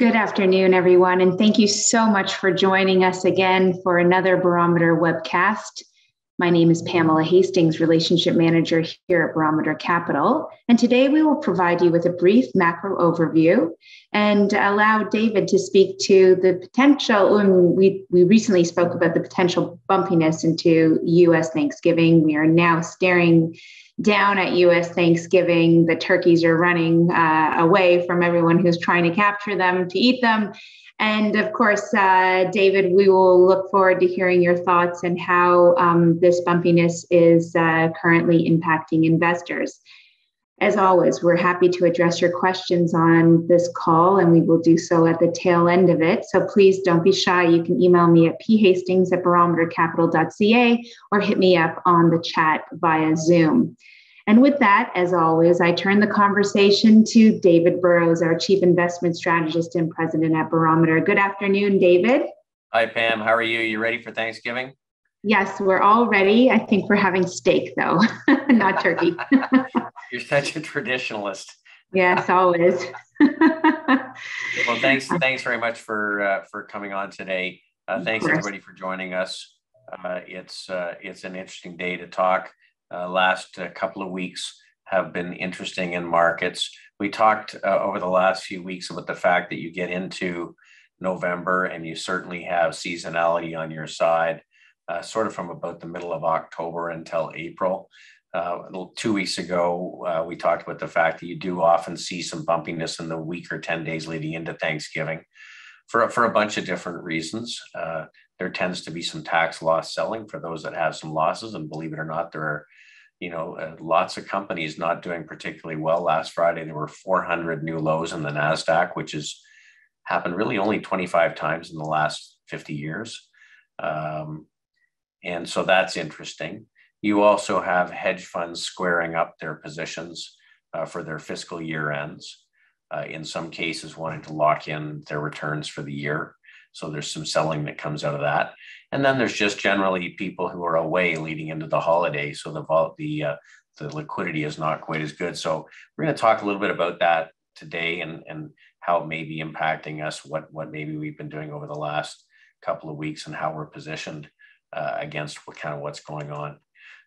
Good afternoon, everyone, and thank you so much for joining us again for another Barometer webcast. My name is Pamela Hastings, Relationship Manager here at Barometer Capital. And today we will provide you with a brief macro overview and allow David to speak to the potential. We, we recently spoke about the potential bumpiness into US Thanksgiving. We are now staring down at US Thanksgiving. The turkeys are running uh, away from everyone who's trying to capture them to eat them. And of course, uh, David, we will look forward to hearing your thoughts and how um, this bumpiness is uh, currently impacting investors. As always, we're happy to address your questions on this call, and we will do so at the tail end of it. So please don't be shy. You can email me at phastings at barometercapital.ca or hit me up on the chat via Zoom. And with that, as always, I turn the conversation to David Burrows, our Chief Investment Strategist and President at Barometer. Good afternoon, David. Hi, Pam. How are you? You ready for Thanksgiving? Yes, we're all ready. I think we're having steak, though, not turkey. You're such a traditionalist. Yes, always. well, thanks. Thanks very much for uh, for coming on today. Uh, thanks everybody for joining us. Uh, it's uh, it's an interesting day to talk uh, last uh, couple of weeks have been interesting in markets. We talked uh, over the last few weeks about the fact that you get into November and you certainly have seasonality on your side, uh, sort of from about the middle of October until April. Uh, two weeks ago, uh, we talked about the fact that you do often see some bumpiness in the week or 10 days leading into Thanksgiving for, for a bunch of different reasons. there tends to be some tax loss selling for those that have some losses. And believe it or not, there are you know, uh, lots of companies not doing particularly well. Last Friday, there were 400 new lows in the NASDAQ, which has happened really only 25 times in the last 50 years. Um, and so that's interesting. You also have hedge funds squaring up their positions uh, for their fiscal year ends. Uh, in some cases, wanting to lock in their returns for the year. So there's some selling that comes out of that. And then there's just generally people who are away leading into the holiday. So the the uh, the liquidity is not quite as good. So we're going to talk a little bit about that today and and how it may be impacting us, what what maybe we've been doing over the last couple of weeks, and how we're positioned uh, against what kind of what's going on.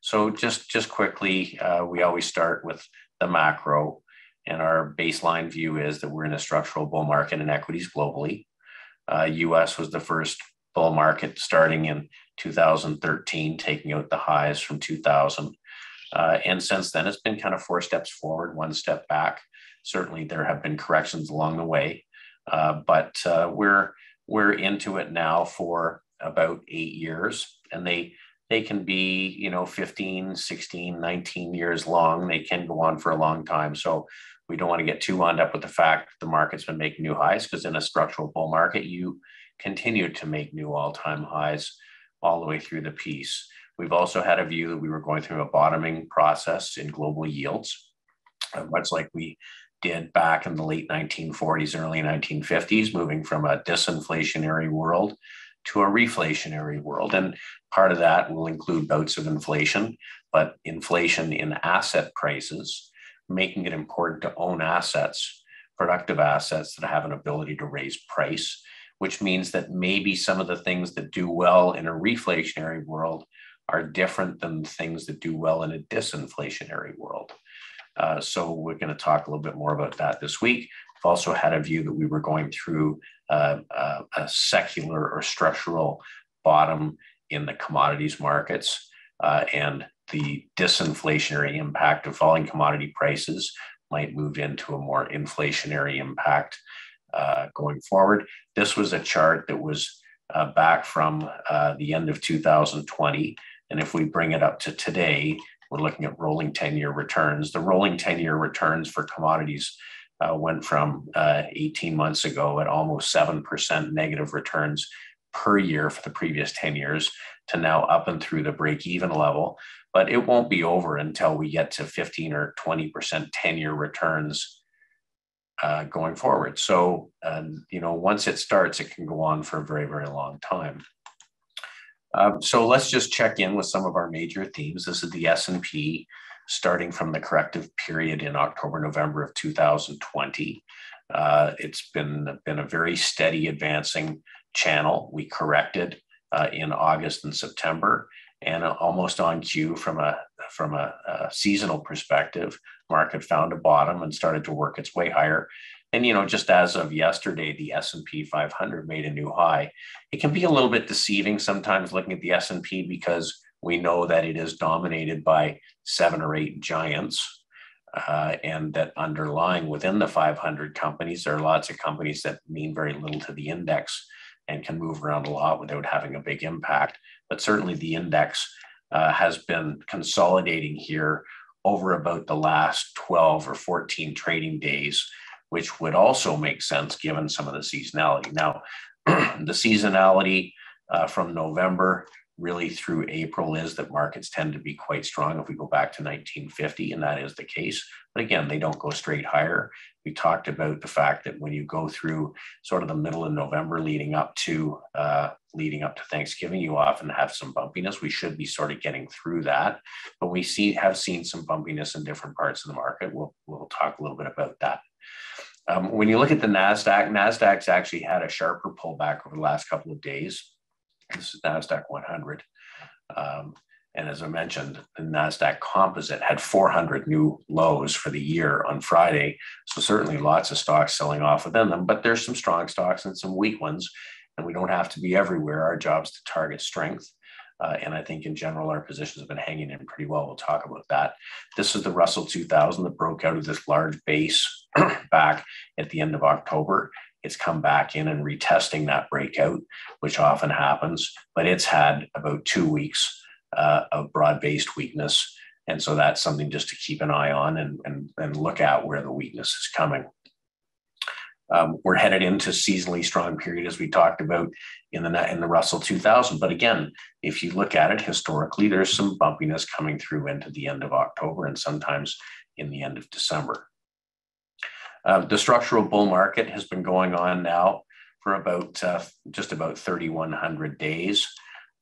So just just quickly, uh, we always start with the macro, and our baseline view is that we're in a structural bull market in equities globally. Uh, U.S. was the first bull market starting in 2013, taking out the highs from 2000. Uh, and since then, it's been kind of four steps forward, one step back. Certainly, there have been corrections along the way, uh, but uh, we're we're into it now for about eight years, and they they can be you know 15 16 19 years long they can go on for a long time so we don't want to get too wound up with the fact the market's been making new highs because in a structural bull market you continue to make new all-time highs all the way through the piece. We've also had a view that we were going through a bottoming process in global yields, uh, much like we did back in the late 1940s, early 1950s, moving from a disinflationary world to a reflationary world. And part of that will include bouts of inflation, but inflation in asset prices, making it important to own assets, productive assets that have an ability to raise price which means that maybe some of the things that do well in a reflationary world are different than things that do well in a disinflationary world. Uh, so we're going to talk a little bit more about that this week. We've also had a view that we were going through uh, a secular or structural bottom in the commodities markets uh, and the disinflationary impact of falling commodity prices might move into a more inflationary impact uh, going forward. This was a chart that was uh, back from the end of 2020. And if we bring it up to today, we're looking at rolling 10 year returns. The rolling 10 year returns for commodities uh, went from uh, 18 months ago at almost 7% negative returns per year for the previous 10 years to now up and through the break even level. But it won't be over until we get to 15 or 20% 10 year returns uh, going forward. So, you know, once it starts, it can go on for a very, very long time. Um, so let's just check in with some of our major themes. This is the S&P starting from the corrective period in October, November of 2020. Uh, it's been, been a very steady advancing channel. We corrected uh, in August and September, and almost on cue from a from a, a, seasonal perspective, market found a bottom and started to work its way higher. And you know, just as of yesterday, the S and P 500 made a new high. It can be a little bit deceiving sometimes looking at the S and P because we know that it is dominated by seven or eight giants. Uh, and that underlying within the 500 companies, there are lots of companies that mean very little to the index and can move around a lot without having a big impact. But certainly the index uh, has been consolidating here over about the last 12 or 14 trading days, which would also make sense given some of the seasonality. Now, the seasonality uh, from November really through April is that markets tend to be quite strong if we go back to 1950, and that is the case. But again, they don't go straight higher. We talked about the fact that when you go through sort of the middle of November leading up to uh, leading up to Thanksgiving, you often have some bumpiness. We should be sort of getting through that, but we see have seen some bumpiness in different parts of the market. We'll we'll talk a little bit about that. Um, when you look at the Nasdaq, Nasdaq's actually had a sharper pullback over the last couple of days. This is NASDAQ 100. Um, and as I mentioned, the NASDAQ composite had 400 new lows for the year on Friday. So certainly lots of stocks selling off within them, but there's some strong stocks and some weak ones. And we don't have to be everywhere. Our job is to target strength. Uh, and I think in general, our positions have been hanging in pretty well. We'll talk about that. This is the Russell 2000 that broke out of this large base back at the end of October it's come back in and retesting that breakout, which often happens, but it's had about two weeks uh, of broad based weakness. And so that's something just to keep an eye on and, and, and look at where the weakness is coming. Um, we're headed into seasonally strong period as we talked about in the in the Russell 2000. But again, if you look at it historically, there's some bumpiness coming through into the end of October and sometimes in the end of December. Uh, the structural bull market has been going on now for about uh, just about 3,100 days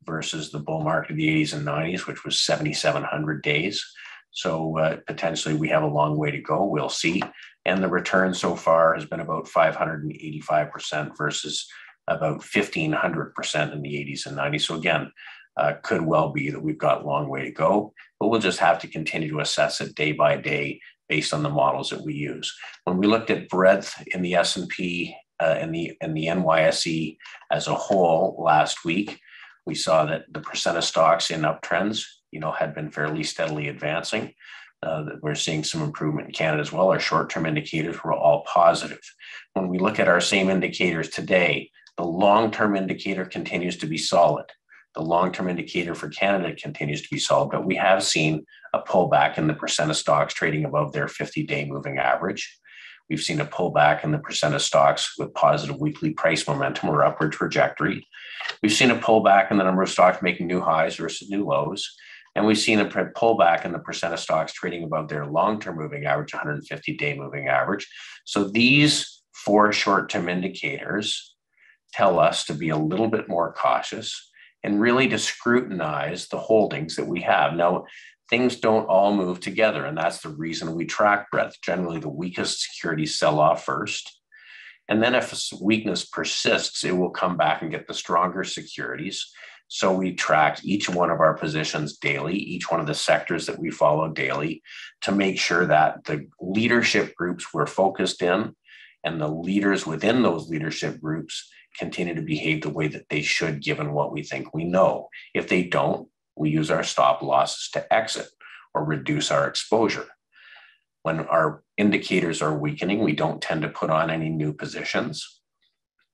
versus the bull market of the 80s and 90s, which was 7,700 days. So uh, potentially we have a long way to go. We'll see. And the return so far has been about 585% versus about 1,500% in the 80s and 90s. So again, uh, could well be that we've got a long way to go, but we'll just have to continue to assess it day by day based on the models that we use. When we looked at breadth in the S&P uh, and the and the NYSE as a whole last week, we saw that the percent of stocks in uptrends, you know, had been fairly steadily advancing. Uh, we're seeing some improvement in Canada as well. Our short-term indicators were all positive. When we look at our same indicators today, the long-term indicator continues to be solid. The long-term indicator for Canada continues to be solid, but we have seen a pullback in the percent of stocks trading above their 50-day moving average. We've seen a pullback in the percent of stocks with positive weekly price momentum or upward trajectory. We've seen a pullback in the number of stocks making new highs versus new lows. And we've seen a pullback in the percent of stocks trading above their long term moving average, 150 day moving average. So these four short term indicators tell us to be a little bit more cautious and really to scrutinize the holdings that we have. Now, things don't all move together, and that's the reason we track breadth. Generally, the weakest securities sell off first. And then if weakness persists, it will come back and get the stronger securities. So we track each one of our positions daily, each one of the sectors that we follow daily to make sure that the leadership groups we're focused in and the leaders within those leadership groups continue to behave the way that they should, given what we think we know. If they don't, we use our stop losses to exit or reduce our exposure. When our indicators are weakening, we don't tend to put on any new positions.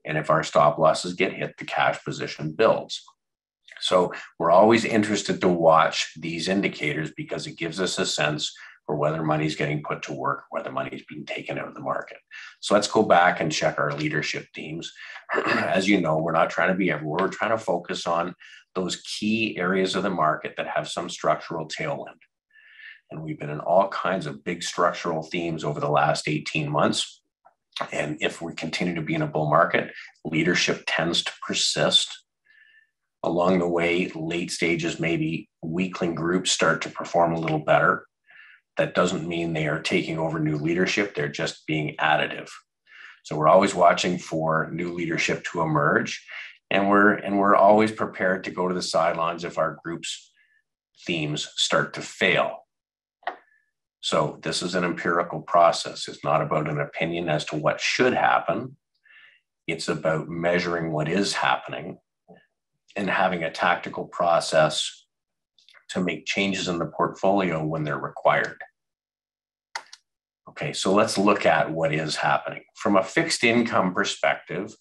And if our stop losses get hit, the cash position builds. So we're always interested to watch these indicators because it gives us a sense or whether money's getting put to work, whether money's being taken out of the market. So let's go back and check our leadership teams. As you know, we're not trying to be everywhere. We're trying to focus on those key areas of the market that have some structural tailwind. And we've been in all kinds of big structural themes over the last 18 months. And if we continue to be in a bull market, leadership tends to persist. Along the way, late stages, maybe weakling groups start to perform a little better that doesn't mean they are taking over new leadership, they're just being additive. So we're always watching for new leadership to emerge, and we're and we're always prepared to go to the sidelines if our group's themes start to fail. So this is an empirical process. It's not about an opinion as to what should happen. It's about measuring what is happening and having a tactical process to make changes in the portfolio when they're required. Okay, so let's look at what is happening. From a fixed income perspective,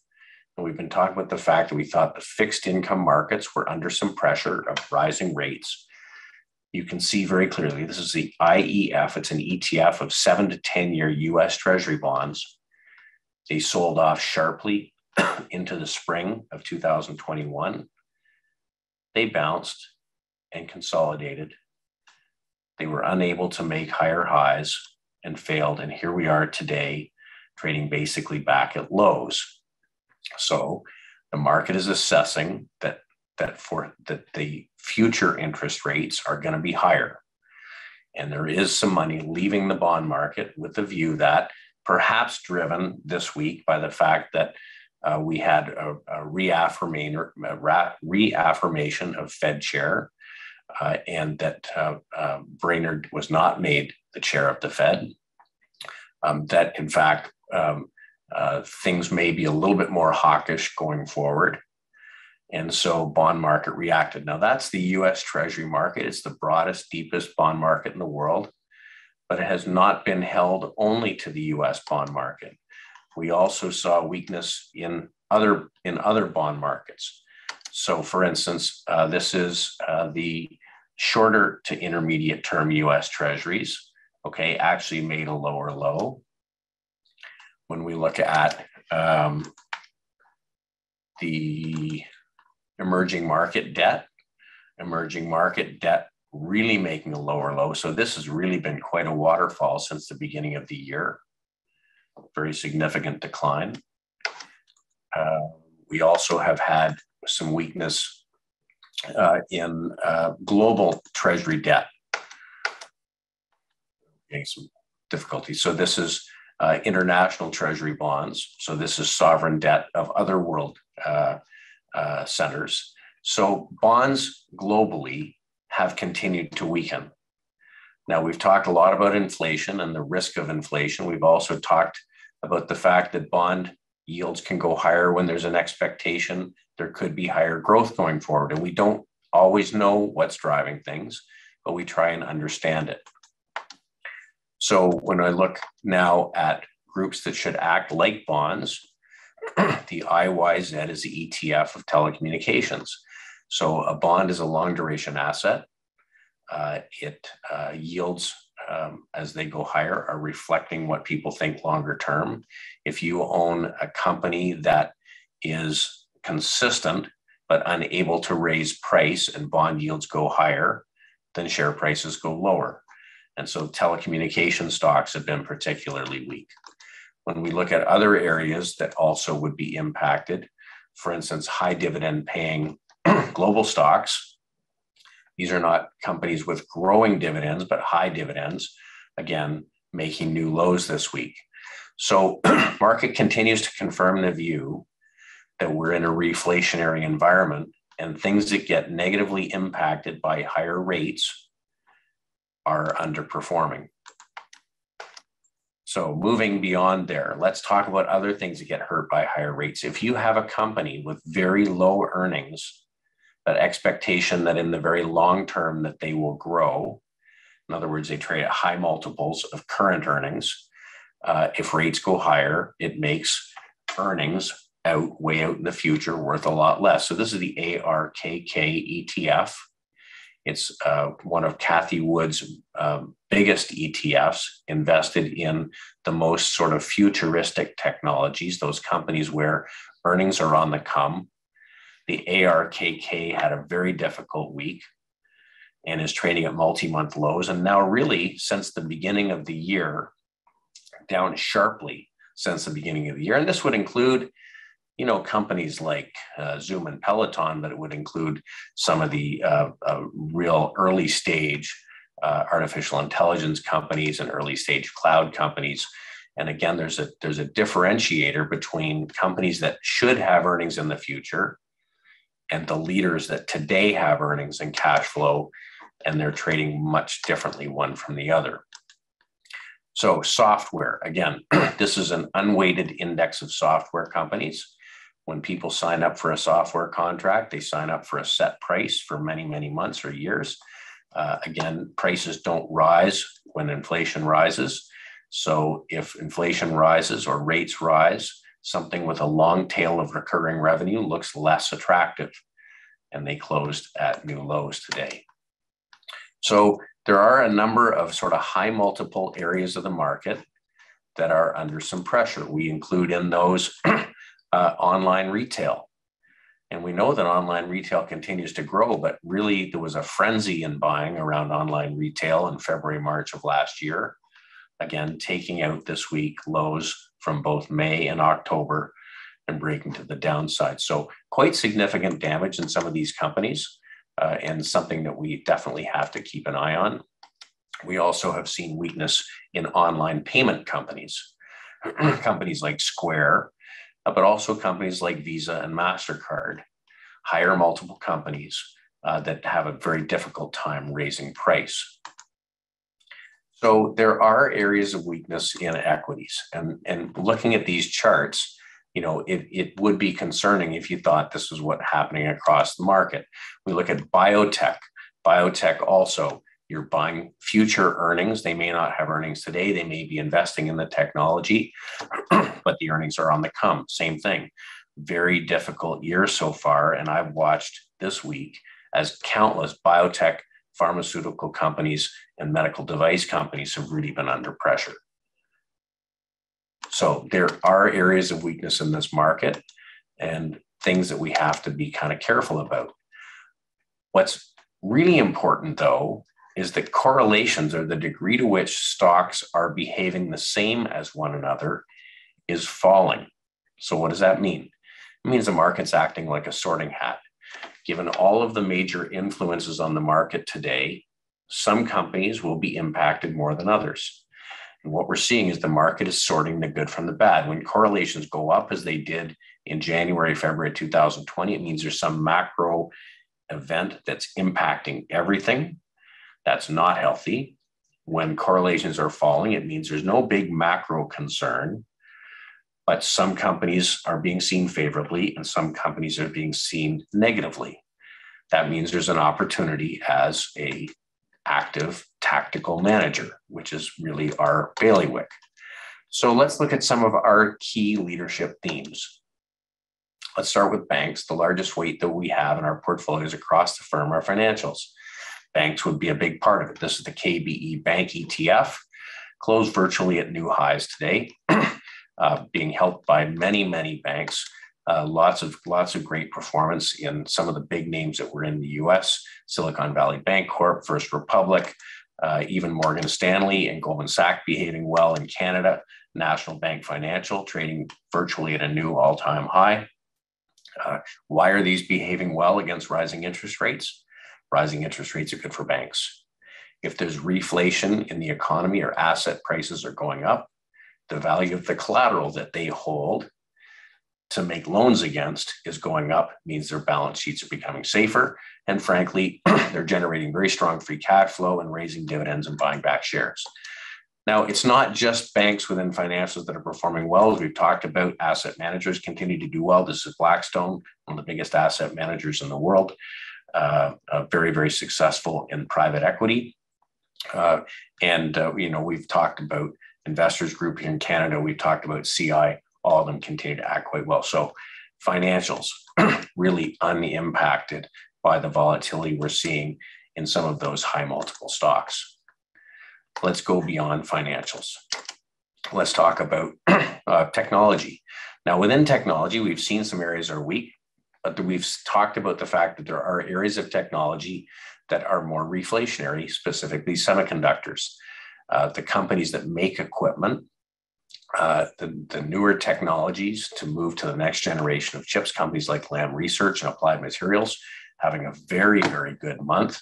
and we've been talking about the fact that we thought the fixed income markets were under some pressure of rising rates. You can see very clearly this is the IEF, it's an ETF of seven to 10 year US Treasury bonds. They sold off sharply into the spring of 2021. They bounced and consolidated. They were unable to make higher highs and failed. And here we are today, trading basically back at lows. So the market is assessing that that for that the future interest rates are going to be higher. And there is some money leaving the bond market with the view that perhaps driven this week by the fact that uh, we had a, a, reaffirmation, a reaffirmation of Fed chair uh, and that uh, uh, Brainard was not made the chair of the Fed. Um, that in fact, um, uh, things may be a little bit more hawkish going forward. And so bond market reacted. Now that's the US Treasury market. It's the broadest, deepest bond market in the world, but it has not been held only to the US bond market. We also saw weakness in other in other bond markets. So, for instance, uh, this is uh, the shorter to intermediate term US Treasuries, okay, actually made a lower low. When we look at um, the emerging market debt, emerging market debt really making a lower low. So this has really been quite a waterfall since the beginning of the year. Very significant decline. Uh, we also have had some weakness uh, in uh, global treasury debt. Okay, some difficulties. So this is uh, international treasury bonds. So this is sovereign debt of other world uh, uh, centers. So bonds globally have continued to weaken. Now, we've talked a lot about inflation and the risk of inflation. We've also talked about the fact that bond yields can go higher when there's an expectation there could be higher growth going forward. And we don't always know what's driving things, but we try and understand it. So when I look now at groups that should act like bonds, the IYZ is the ETF of telecommunications. So a bond is a long duration asset. Uh, it uh, yields um, as they go higher are reflecting what people think longer term. If you own a company that is consistent but unable to raise price and bond yields go higher, then share prices go lower. And so telecommunication stocks have been particularly weak. When we look at other areas that also would be impacted, for instance, high dividend paying global stocks, these are not companies with growing dividends, but high dividends, again, making new lows this week. So market continues to confirm the view that we're in a reflationary environment and things that get negatively impacted by higher rates are underperforming. So moving beyond there, let's talk about other things that get hurt by higher rates. If you have a company with very low earnings, that expectation that in the very long term that they will grow, in other words, they trade at high multiples of current earnings. Uh, if rates go higher, it makes earnings out way out in the future worth a lot less. So this is the ARKK ETF. It's uh, one of Cathie Wood's um, biggest ETFs invested in the most sort of futuristic technologies, those companies where earnings are on the come. The ARKK had a very difficult week and is trading at multi month lows. And now, really, since the beginning of the year, down sharply since the beginning of the year. And this would include you know, companies like uh, Zoom and Peloton, but it would include some of the uh, uh, real early stage uh, artificial intelligence companies and early stage cloud companies. And again, there's a there's a differentiator between companies that should have earnings in the future and the leaders that today have earnings and cash flow, and they're trading much differently one from the other. So, software, again, this is an unweighted index of software companies. When people sign up for a software contract, they sign up for a set price for many, many months or years. Uh, again, prices don't rise when inflation rises. So if inflation rises or rates rise, something with a long tail of recurring revenue looks less attractive. And they closed at new lows today. So there are a number of sort of high multiple areas of the market that are under some pressure. We include in those uh, online retail. And we know that online retail continues to grow, but really there was a frenzy in buying around online retail in February, March of last year. Again, taking out this week lows from both May and October and breaking to the downside. So, quite significant damage in some of these companies, uh, and something that we definitely have to keep an eye on. We also have seen weakness in online payment companies, companies like Square, but also companies like Visa and MasterCard, higher multiple companies uh, that have a very difficult time raising price. So there are areas of weakness in equities. And, and looking at these charts, you know, it, it would be concerning if you thought this was what happening across the market. We look at biotech. Biotech also you're buying future earnings. They may not have earnings today. They may be investing in the technology, but the earnings are on the come. Same thing. Very difficult year so far. And I've watched this week as countless biotech, pharmaceutical companies, and medical device companies have really been under pressure. So there are areas of weakness in this market and things that we have to be kind of careful about. What's really important, though, is that correlations or the degree to which stocks are behaving the same as one another is falling. So, what does that mean? It means the market's acting like a sorting hat. Given all of the major influences on the market today, some companies will be impacted more than others. And what we're seeing is the market is sorting the good from the bad. When correlations go up, as they did in January, February 2020, it means there's some macro event that's impacting everything that's not healthy. When correlations are falling, it means there's no big macro concern, but some companies are being seen favorably and some companies are being seen negatively. That means there's an opportunity as a active tactical manager, which is really our bailiwick. So let's look at some of our key leadership themes. Let's start with banks. The largest weight that we have in our portfolios across the firm are financials banks would be a big part of it. This is the KBE Bank ETF, closed virtually at new highs today, uh, being helped by many, many banks. Uh, lots of lots of great performance in some of the big names that were in the U.S. Silicon Valley Bank Corp, First Republic, uh, even Morgan Stanley and Goldman Sachs behaving well in Canada. National Bank Financial trading virtually at a new all-time high. Uh, why are these behaving well against rising interest rates? Rising interest rates are good for banks. If there's reflation in the economy or asset prices are going up, the value of the collateral that they hold to make loans against is going up, means their balance sheets are becoming safer. And frankly, they're generating very strong free cash flow and raising dividends and buying back shares. Now, it's not just banks within financials that are performing well. As we've talked about, asset managers continue to do well. This is Blackstone, one of the biggest asset managers in the world very, very successful in private equity. Uh, and, uh, you know, we've talked about Investors Group here in Canada. We've talked about CI. All of them continue to act quite well. So financials really unimpacted by the volatility we're seeing in some of those high multiple stocks. Let's go beyond financials. Let's talk about uh, technology. Now, within technology, we've seen some areas are weak we've talked about the fact that there are areas of technology that are more reflationary, specifically semiconductors. Uh, the companies that make equipment, uh, the, the newer technologies to move to the next generation of chips, companies like Lam Research and Applied Materials, having a very, very good month,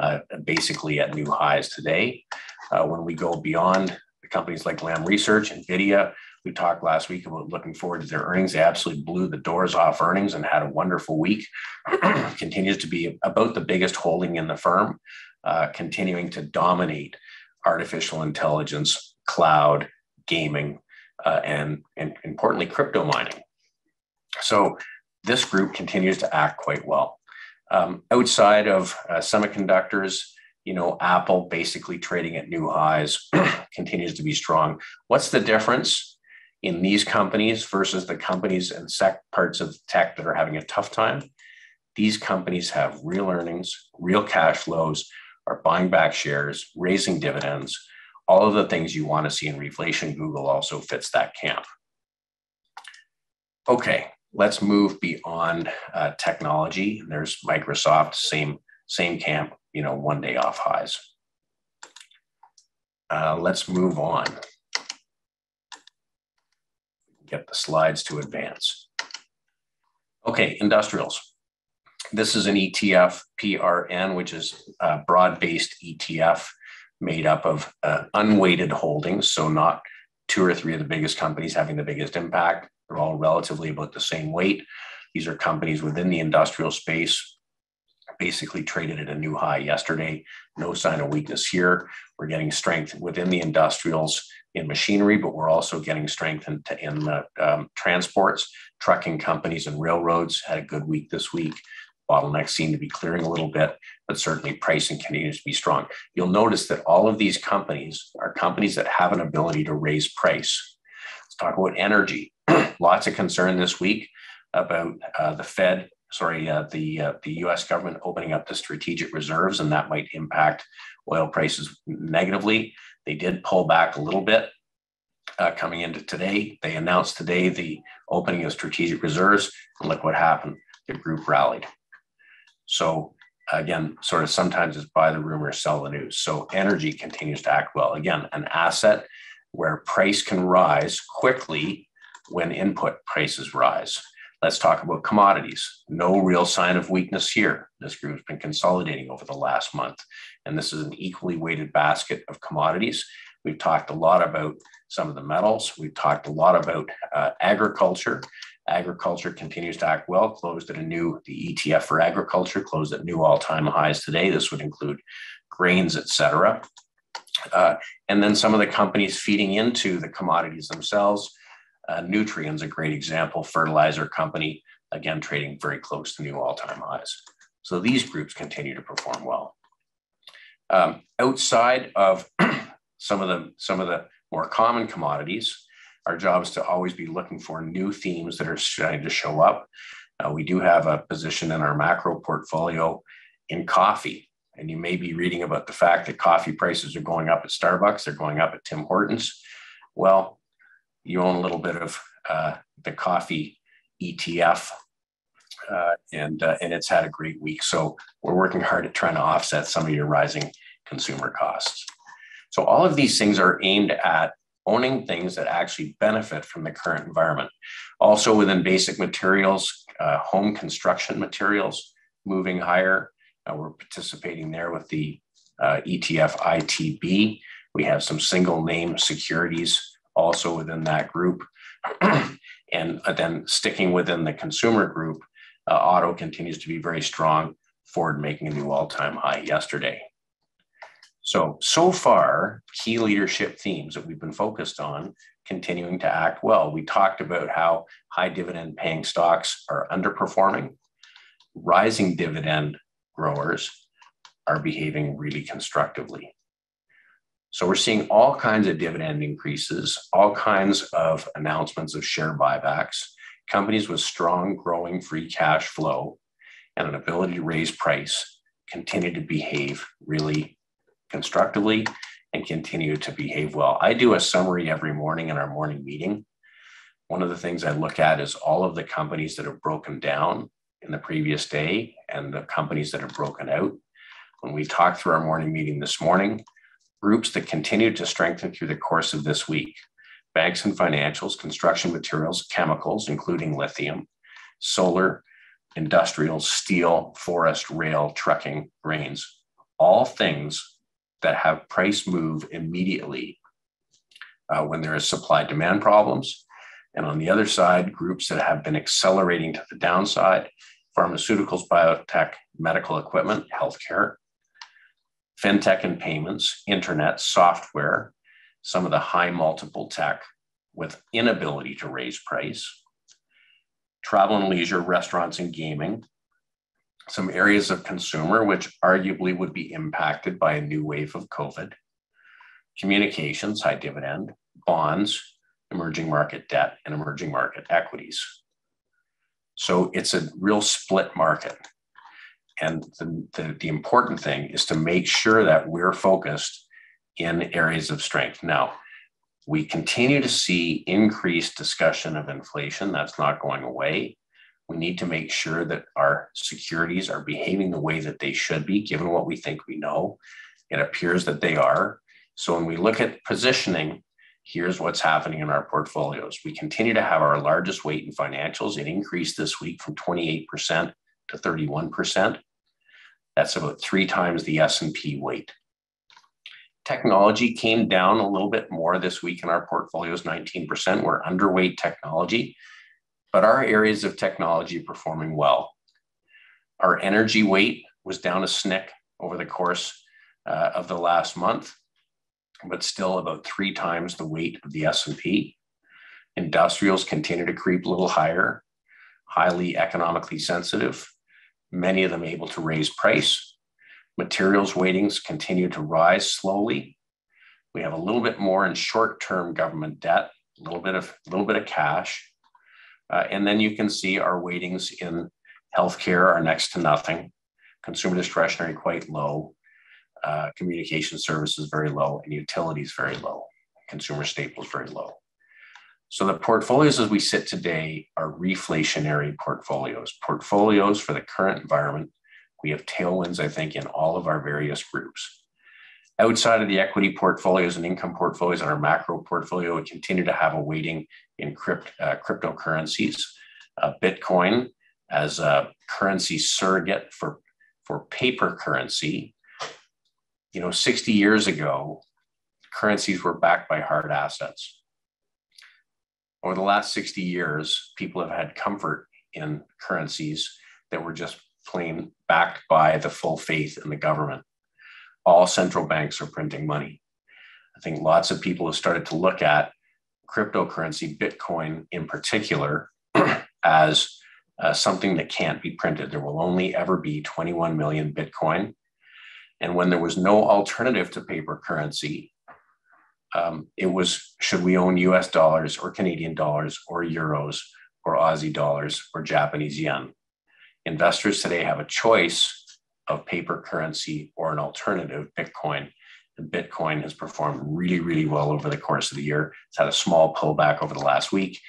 uh, basically at new highs today. Uh, when we go beyond companies like Lam Research, NVIDIA. We talked last week about looking forward to their earnings. They absolutely blew the doors off earnings and had a wonderful week. Continues to be about the biggest holding in the firm, uh, continuing to dominate artificial intelligence, cloud, gaming, uh, and, and importantly, crypto mining. So this group continues to act quite well. Um, outside of uh, semiconductors, you know, Apple basically trading at new highs continues to be strong. What's the difference in these companies versus the companies and sec- parts of tech that are having a tough time? These companies have real earnings, real cash flows, are buying back shares, raising dividends, all of the things you want to see in reflation. Google also fits that camp. Okay, let's move beyond uh, technology. There's Microsoft, same same camp, you know, one day off highs. Uh, let's move on. Get the slides to advance. Okay, industrials. This is an ETF, PRN, which is a broad-based ETF made up of uh, unweighted holdings, so not two or three of the biggest companies having the biggest impact. They're all relatively about the same weight. These are companies within the industrial space, basically traded at a new high yesterday. No sign of weakness here. We're getting strength within the industrials in machinery, but we're also getting strength in, in the um, transports. Trucking companies and railroads had a good week this week. Bottlenecks seem to be clearing a little bit, but certainly pricing continues to be strong. You'll notice that all of these companies are companies that have an ability to raise price. Let's talk about energy. Lots of concern this week about uh, the Fed, sorry, uh, the uh, the U.S. government opening up the strategic reserves, and that might impact oil prices negatively. They did pull back a little bit uh, coming into today. They announced today the opening of strategic reserves, and look what happened. The group rallied. So again, sort of sometimes it's buy the rumor, sell the news. So energy continues to act well. Again, an asset where price can rise quickly when input prices rise. Let's talk about commodities. No real sign of weakness here. This group's been consolidating over the last month, and this is an equally weighted basket of commodities. We've talked a lot about some of the metals. We've talked a lot about uh, agriculture. Agriculture continues to act well, closed at a new, the ETF for agriculture closed at new all time highs today. This would include grains, et cetera. Uh, and then some of the companies feeding into the commodities themselves. Uh, Nutrien's a great example, fertilizer company, again, trading very close to new all time highs. So these groups continue to perform well. Um, outside of some of the some of the more common commodities, our job is to always be looking for new themes that are starting to show up. Uh, we do have a position in our macro portfolio in coffee. And you may be reading about the fact that coffee prices are going up at Starbucks, they're going up at Tim Hortons. Well, you own a little bit of uh, the coffee ETF, uh, and, uh, and it's had a great week. So we're working hard at trying to offset some of your rising consumer costs. So all of these things are aimed at owning things that actually benefit from the current environment. Also within basic materials, uh, home construction materials moving higher. Uh, we're participating there with the uh, ETF ITB. We have some single name securities also within that group. and then sticking within the consumer group, uh, auto continues to be very strong. Ford making a new all time high yesterday. So, so far, key leadership themes that we've been focused on continuing to act well. We talked about how high dividend paying stocks are underperforming, rising dividend growers are behaving really constructively. So we're seeing all kinds of dividend increases, all kinds of announcements of share buybacks, companies with strong growing free cash flow and an ability to raise price continue to behave really constructively and continue to behave well. I do a summary every morning in our morning meeting. One of the things I look at is all of the companies that have broken down in the previous day and the companies that have broken out. When we talked through our morning meeting this morning, groups that continued to strengthen through the course of this week banks and financials, construction materials, chemicals, including lithium, solar, industrial, steel, forest, rail, trucking, grains, all things that have price move immediately uh, when there is supply demand problems. And on the other side, groups that have been accelerating to the downside pharmaceuticals, biotech, medical equipment, healthcare, fintech and payments, internet, software, some of the high multiple tech with inability to raise price, travel and leisure, restaurants and gaming, some areas of consumer which arguably would be impacted by a new wave of COVID, communications, high dividend, bonds, emerging market debt, and emerging market equities. So it's a real split market. And the, the, the, important thing is to make sure that we're focused in areas of strength. Now, we continue to see increased discussion of inflation. That's not going away. We need to make sure that our securities are behaving the way that they should be, given what we think we know. It appears that they are. So when we look at positioning, here's what's happening in our portfolios. We continue to have our largest weight in financials. It increased this week from 28% to 31%. That's about three times the S&P weight. Technology came down a little bit more this week in our portfolios, 19%. We're underweight technology, but our areas of technology performing well. Our energy weight was down a snick over the course uh, of the last month but still about three times the weight of the S&P. Industrials continue to creep a little higher, highly economically sensitive, many of them able to raise price. Materials weightings continue to rise slowly. We have a little bit more in short-term government debt, a little bit of little bit of cash, uh, and then you can see our weightings in healthcare are next to nothing. Consumer discretionary quite low, uh, communication services very low, and utilities very low, consumer staples very low. So the portfolios as we sit today are reflationary portfolios, portfolios for the current environment. We have tailwinds, I think, in all of our various groups. Outside of the equity portfolios and income portfolios and our macro portfolio, we continue to have a weighting in crypt, uh, cryptocurrencies. Uh, Bitcoin as a currency surrogate for, for paper currency you know, 60 years ago, currencies were backed by hard assets. Over the last 60 years, people have had comfort in currencies that were just plain backed by the full faith in the government. All central banks are printing money. I think lots of people have started to look at cryptocurrency, Bitcoin in particular, as uh, something that can't be printed. There will only ever be 21 million Bitcoin. And when there was no alternative to paper currency, um, it was should we own US dollars or Canadian dollars or euros or Aussie dollars or Japanese yen? Investors today have a choice of paper currency or an alternative, Bitcoin. And Bitcoin has performed really, really well over the course of the year. It's had a small pullback over the last week.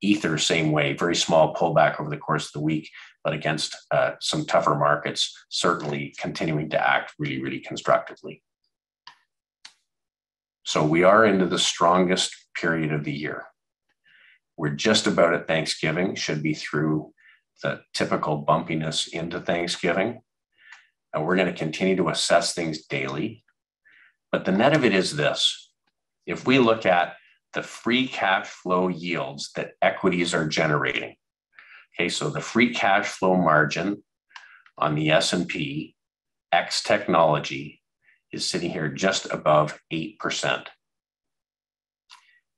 Ether, same way, very small pullback over the course of the week, but against uh, some tougher markets, certainly continuing to act really, really constructively. So we are into the strongest period of the year. We're just about at Thanksgiving, should be through the typical bumpiness into Thanksgiving. And we're going to continue to assess things daily. But the net of it is this if we look at the free cash flow yields that equities are generating, Okay, so the free cash flow margin on the S&P X technology is sitting here just above 8%.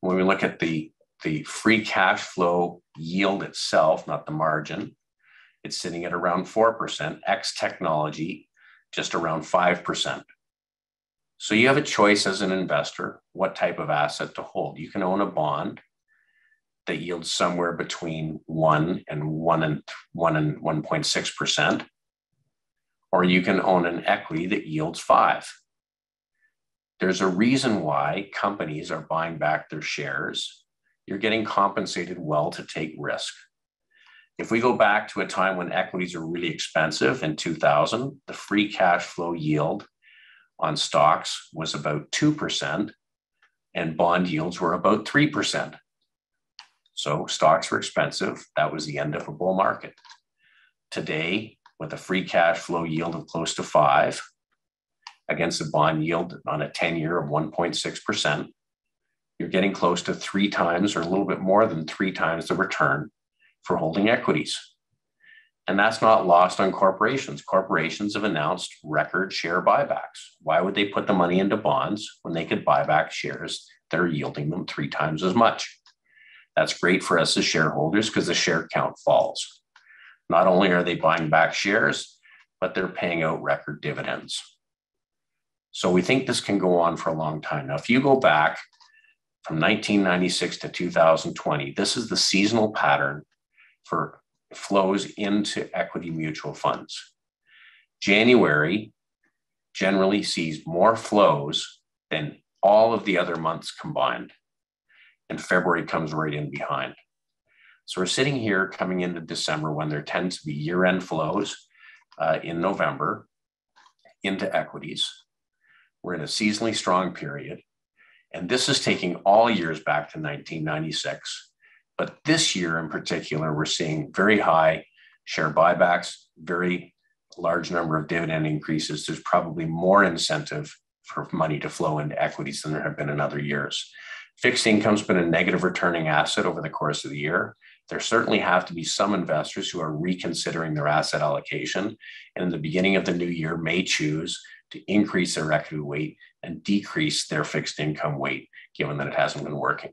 When we look at the, the free cash flow yield itself, not the margin, it's sitting at around 4%, X technology just around 5%. So you have a choice as an investor what type of asset to hold. You can own a bond that yields somewhere between one and one and one and 1.6 percent, or you can own an equity that yields five. There's a reason why companies are buying back their shares. You're getting compensated well to take risk. If we go back to a time when equities were really expensive in 2000, the free cash flow yield on stocks was about 2%, and bond yields were about 3%. So stocks were expensive. That was the end of a bull market. Today, with a free cash flow yield of close to five against a bond yield on a 10 year of 1.6%, you're getting close to three times or a little bit more than three times the return for holding equities. And that's not lost on corporations. Corporations have announced record share buybacks. Why would they put the money into bonds when they could buy back shares that are yielding them three times as much? That's great for us as shareholders because the share count falls. Not only are they buying back shares, but they're paying out record dividends. So we think this can go on for a long time. Now, if you go back from 1996 to 2020, this is the seasonal pattern for flows into equity mutual funds. January generally sees more flows than all of the other months combined, and February comes right in behind. So we're sitting here coming into December when there tends to be year end flows uh, in November into equities. We're in a seasonally strong period. And this is taking all years back to 1996. But this year in particular, we're seeing very high share buybacks, very large number of dividend increases. There's probably more incentive for money to flow into equities than there have been in other years. Fixed income's been a negative returning asset over the course of the year. There certainly have to be some investors who are reconsidering their asset allocation and in the beginning of the new year may choose to increase their equity weight and decrease their fixed income weight, given that it hasn't been working.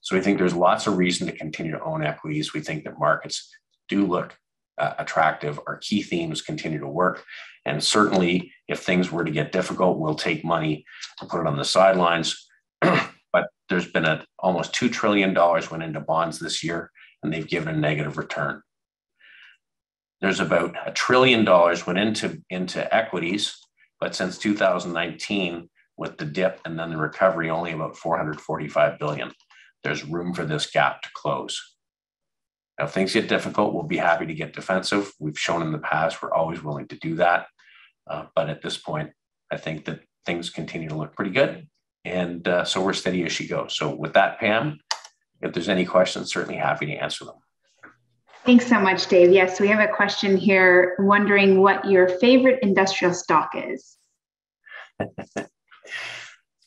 So we think there's lots of reason to continue to own equities. We think that markets do look uh, attractive. Our key themes continue to work. And certainly, if things were to get difficult, we'll take money and put it on the sidelines. but there's been a almost $2 trillion went into bonds this year, and they've given a negative return. There's about a trillion dollars went into, into equities, but since 2019, with the dip and then the recovery, only about 445 billion there's room for this gap to close. Now, if things get difficult, we'll be happy to get defensive. We've shown in the past we're always willing to do that. Uh, but at this point, I think that things continue to look pretty good. And uh, so we're steady as she goes. So, with that, Pam, if there's any questions, certainly happy to answer them. Thanks so much, Dave. Yes, we have a question here wondering what your favorite industrial stock is.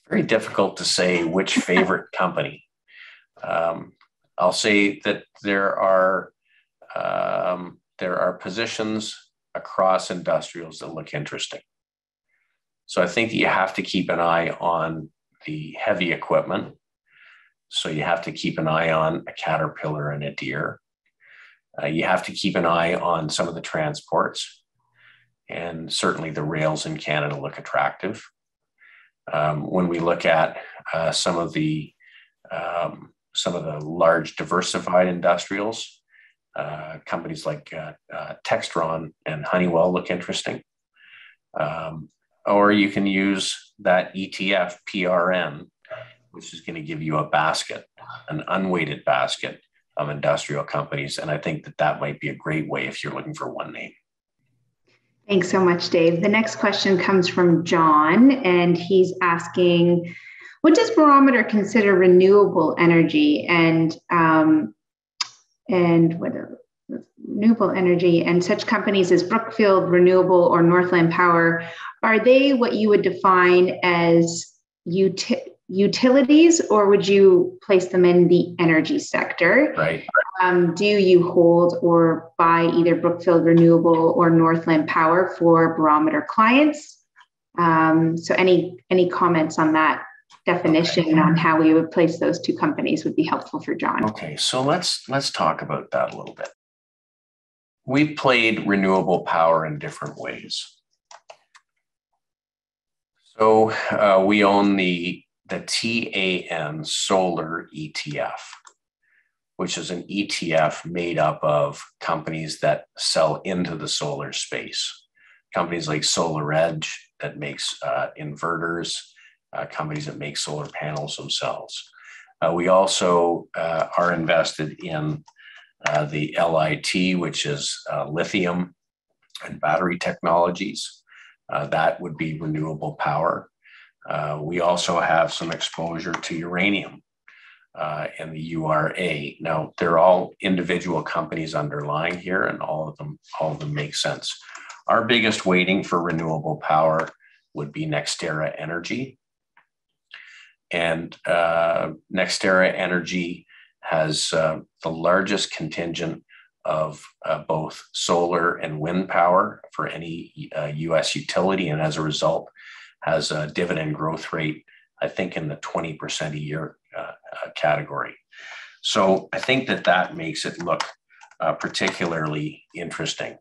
Very difficult to say which favorite company. Um, I'll say that there are um, there are positions across industrials that look interesting. So I think that you have to keep an eye on the heavy equipment. So you have to keep an eye on a caterpillar and a Deere. Uh, you have to keep an eye on some of the transports, and certainly the rails in Canada look attractive. Um, when we look at uh, some of the um, some of the large diversified industrials. Uh, companies like uh, uh, Textron and Honeywell look interesting. Um, or you can use that ETF PRN, which is going to give you a basket, an unweighted basket of industrial companies. And I think that that might be a great way if you're looking for one name. Thanks so much, Dave. The next question comes from John, and he's asking what does Barometer consider renewable energy and um, and what renewable energy and such companies as Brookfield Renewable or Northland Power are they what you would define as utilities or would you place them in the energy sector? Right. Um, do you hold or buy either Brookfield Renewable or Northland Power for Barometer clients? Um, so any any comments on that? definition okay. on how we would place those two companies would be helpful for John. Okay, so let's let's talk about that a little bit. We've played renewable power in different ways. So uh, we own the the TAN Solar ETF, which is an ETF made up of companies that sell into the solar space. Companies like SolarEdge that makes uh, inverters, uh, companies that make solar panels themselves. Uh, we also uh, are invested in uh, the LIT, which is uh, lithium and battery technologies. That would be renewable power. We also have some exposure to uranium and the URA. Now, they're all individual companies underlying here, and all of them all of them make sense. Our biggest weighting for renewable power would be NextEra Energy, and uh, NextEra Energy has uh, the largest contingent of uh, both solar and wind power for any US uh, utility, and as a result, has a dividend growth rate, I think, in the 20% a year uh, uh, category. So I think that that makes it look particularly interesting.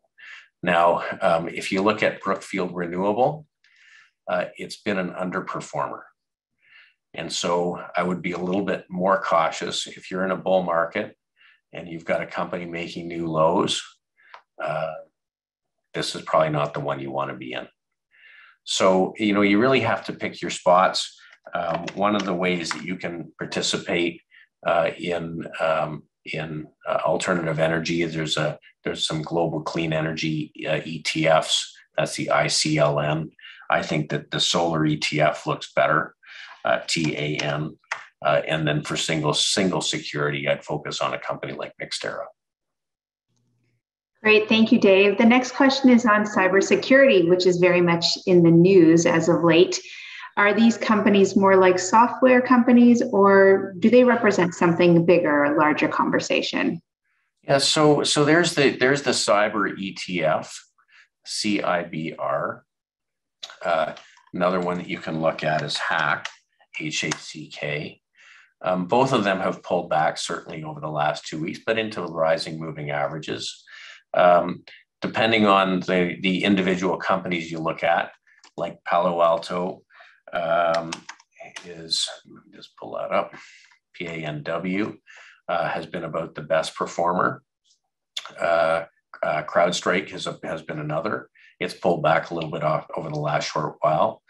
Now, um, if you look at Brookfield Renewable, it's been an underperformer. And so I would be a little bit more cautious if you're in a bull market and you've got a company making new lows. Uh, this is probably not the one you want to be in. So, you know, you really have to pick your spots. Um, one of the ways that you can participate uh, in um, in uh, alternative energy is there's a there's some global clean energy uh, ETFs. That's the ICLN. I think that the solar ETF looks better uh, TAN. Uh, and then for single single security, I'd focus on a company like NextEra. Great, thank you, Dave. The next question is on cybersecurity, which is very much in the news as of late. Are these companies more like software companies, or do they represent something bigger, a larger conversation? Yeah, so so there's the there's the cyber ETF, CIBR. Uh, another one that you can look at is Hack. HHCK. Um, both of them have pulled back certainly over the last two weeks, but into rising moving averages. Um, depending on the, the individual companies you look at, like Palo Alto um, is, just pull that up, PANW uh, has been about the best performer. Uh, uh, CrowdStrike has, has been another. It's pulled back a little bit off over the last short while.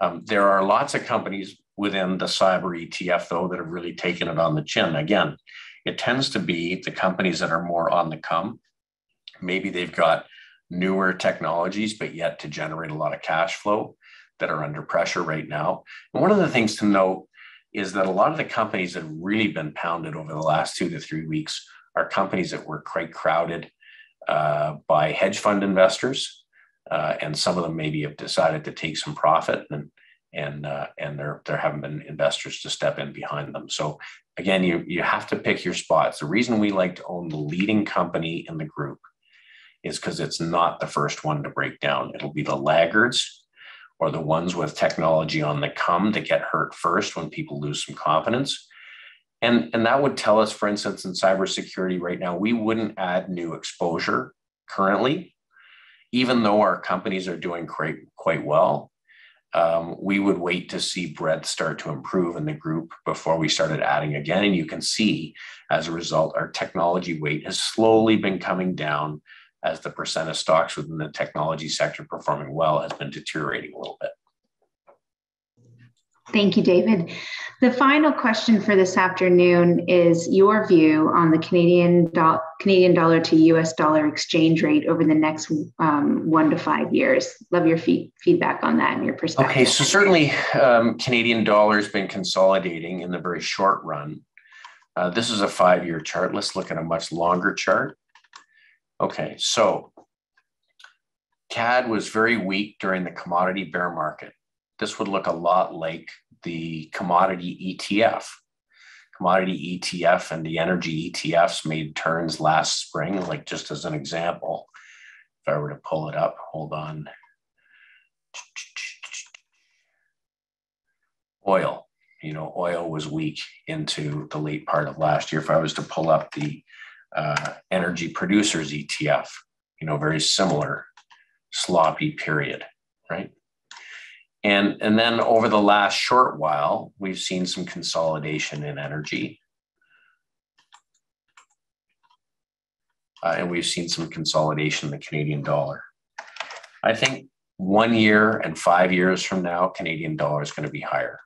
Um, there are lots of companies within the cyber ETF, though, that have really taken it on the chin. Again, it tends to be the companies that are more on the come. Maybe they've got newer technologies, but yet to generate a lot of cash flow that are under pressure right now. And one of the things to note is that a lot of the companies that have really been pounded over the last two to three weeks are companies that were quite crowded uh, by hedge fund investors. Uh, and some of them maybe have decided to take some profit and and uh, and there there haven't been investors to step in behind them. So again, you you have to pick your spots. The reason we like to own the leading company in the group is because it's not the first one to break down. It'll be the laggards or the ones with technology on the come that get hurt first when people lose some confidence. And, and that would tell us, for instance, in cybersecurity right now, we wouldn't add new exposure currently, even though our companies are doing quite, quite well um, we would wait to see breadth start to improve in the group before we started adding again. And you can see as a result, our technology weight has slowly been coming down as the percent of stocks within the technology sector performing well has been deteriorating a little bit. Thank you, David. The final question for this afternoon is your view on the Canadian, do- Canadian dollar to US dollar exchange rate over the next um, one to five years. Love your fee- feedback on that and your perspective. Okay, so certainly um, Canadian dollar has been consolidating in the very short run. Uh, this is a five year chart. Let's look at a much longer chart. Okay, so CAD was very weak during the commodity bear market this would look a lot like the commodity ETF. Commodity ETF and the energy ETFs made turns last spring, like just as an example. If I were to pull it up, hold on. Oil, you know, oil was weak into the late part of last year. If I was to pull up the uh, energy producers ETF, you know, very similar sloppy period, right? And, and then over the last short while, we've seen some consolidation in energy. Uh, and we've seen some consolidation in the Canadian dollar. I think one year and five years from now, Canadian dollar is going to be higher.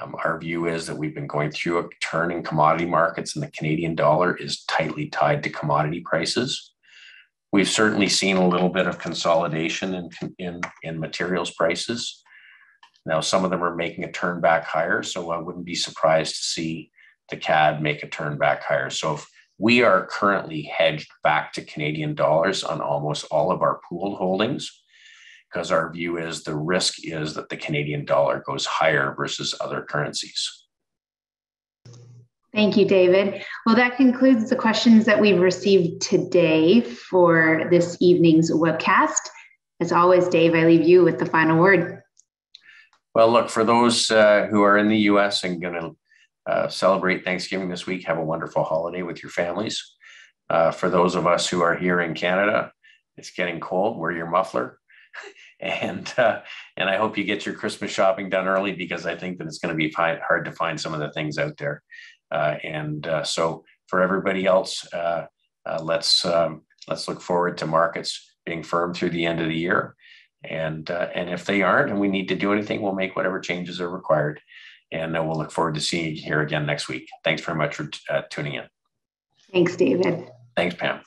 Um, our view is that we've been going through a turn in commodity markets, and the Canadian dollar is tightly tied to commodity prices. We've certainly seen a little bit of consolidation in, in, in materials prices. Now, some of them are making a turn back higher, so I wouldn't be surprised to see the CAD make a turn back higher. So if we are currently hedged back to Canadian dollars on almost all of our pooled holdings, because our view is the risk is that the Canadian dollar goes higher versus other currencies. Thank you, David. Well, that concludes the questions that we've received today for this evening's webcast. As always, Dave, I leave you with the final word. Well, look, for those uh, who are in the US and going to uh, celebrate Thanksgiving this week, have a wonderful holiday with your families. Uh, for those of us who are here in Canada, it's getting cold. Wear your muffler. and uh, and I hope you get your Christmas shopping done early because I think that it's going to be hard to find some of the things out there. Uh, and uh, so for everybody else, uh, uh, let's um, let's look forward to markets being firm through the end of the year. And uh, and if they aren't, and we need to do anything, we'll make whatever changes are required. And we'll look forward to seeing you here again next week. Thanks very much for tuning in. Thanks, David. Thanks, Pam.